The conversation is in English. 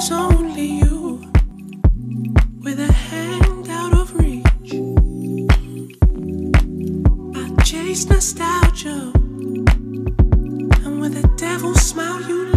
There's only you with a hand out of reach. I chase nostalgia, and with a devil smile, you.